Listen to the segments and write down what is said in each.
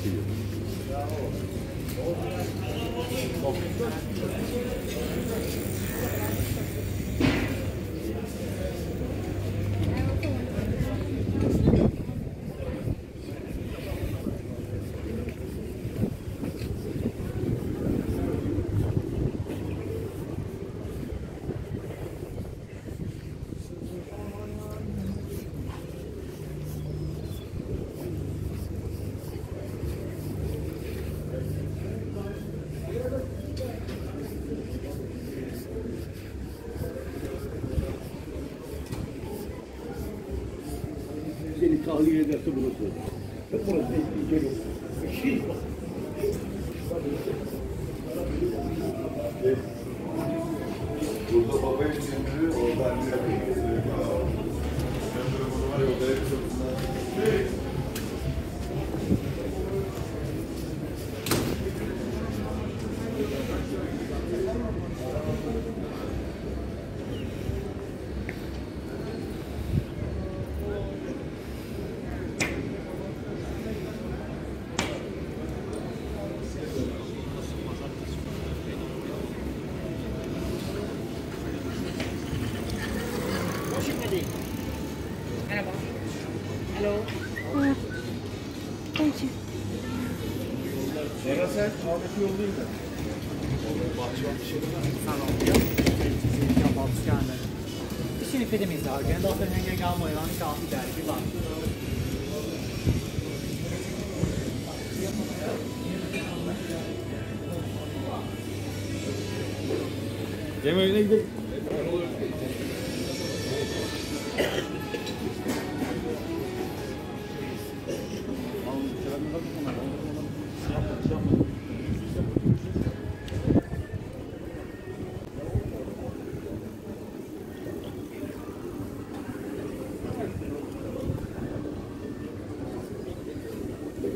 Daha çok iyi. Seni tahliye ederse bunu. Hep burası değil. Gelin. Şey bak. Burada babayı çeviri, orada anne yapıyor. Ben böyle bunu var ya, o garip çok Merhaba. Hello. Thank you. Erasel, Ahmet'i yollayayım da. Salonda. Bisschen für die Mittag, doch wenn wir gehen mal an Kaffee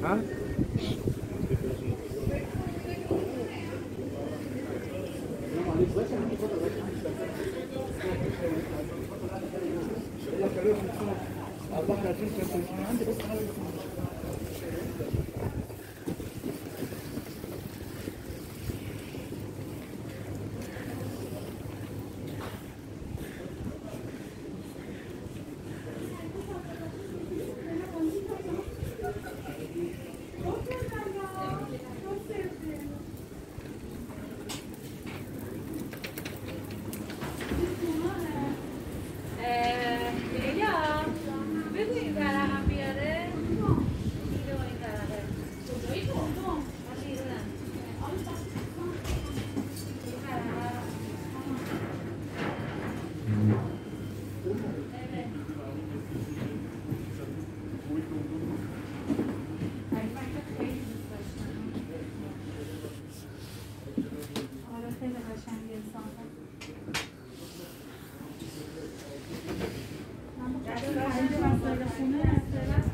ها؟ البحر una de las pruebas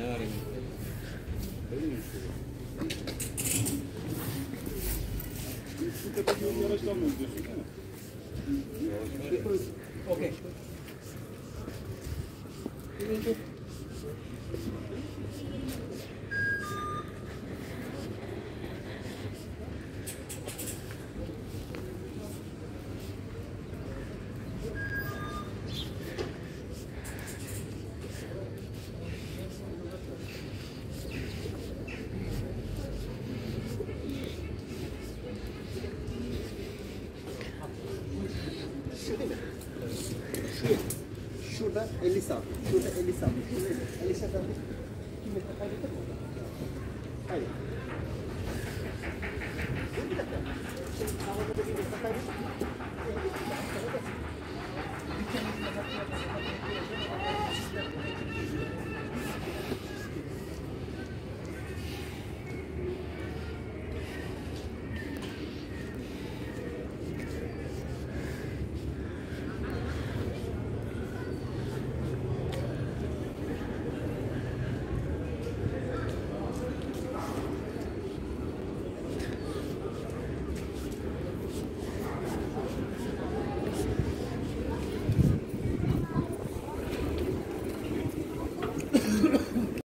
Ne var mi? Okey. Şu Şu. Şurada 50 santim. Şurada 50 santim. Şurada 50 santim. 2 metre kaybettik mi? Hayır. Bir dakika. Şimdi havada da bir metre kaybettik.